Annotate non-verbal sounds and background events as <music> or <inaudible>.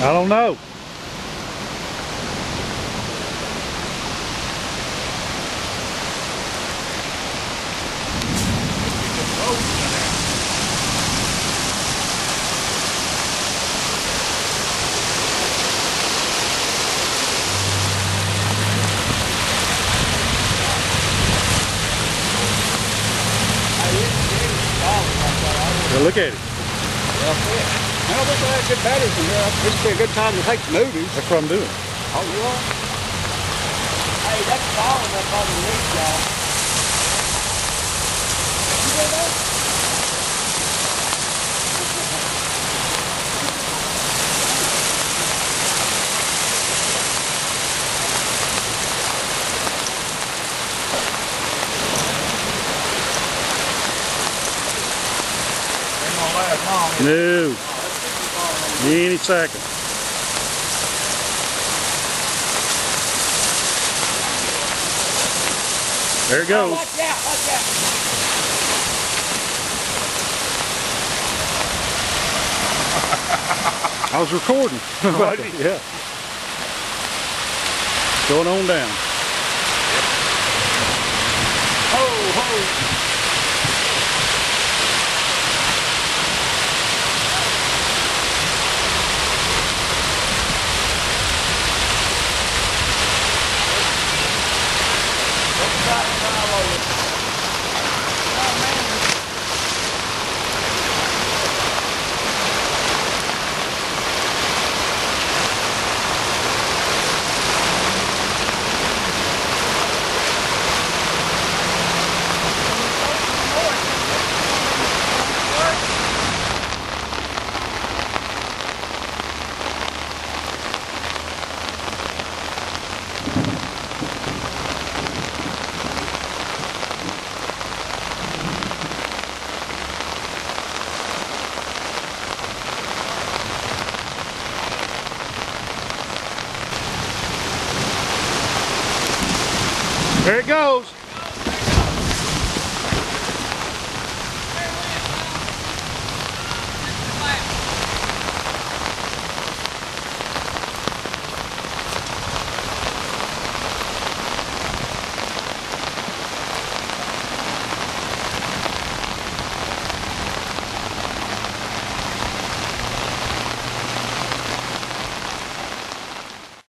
I don't know. Look at it. I don't think I have good batteries in here. This would be a good time to take the movies. That's what I'm doing. Oh, you are? Hey, that's falling up on the leaf, y'all. You hear that? Ain't gonna last long. No. Any second. There it goes. Watch out, watch out. <laughs> I was recording. <laughs> Yeah. Going on down. Ho, ho. Vai, vai, vai, There it goes.